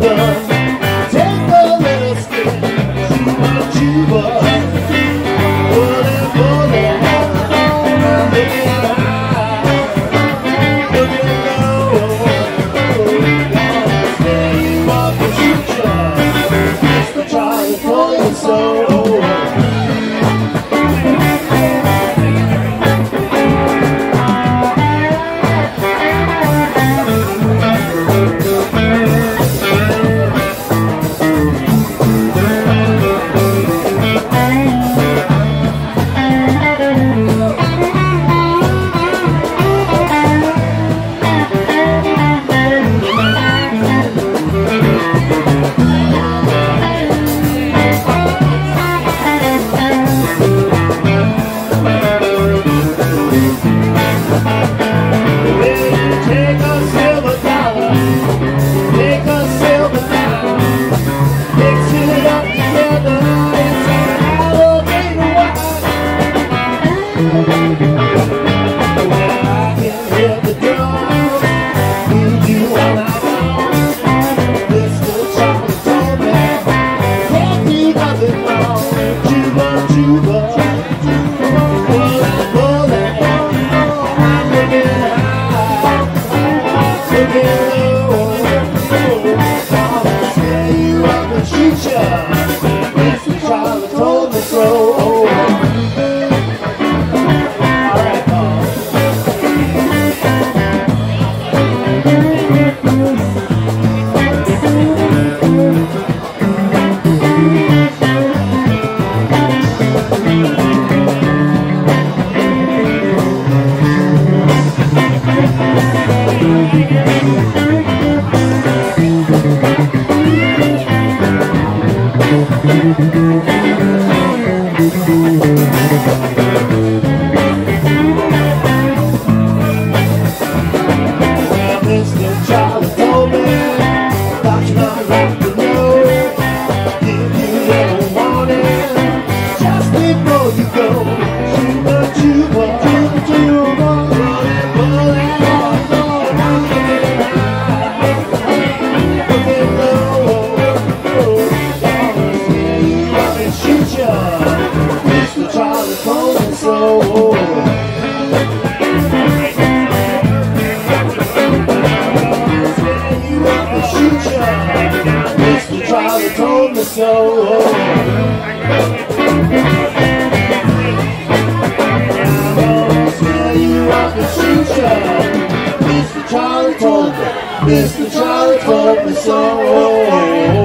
the Mr. Charlie told me so.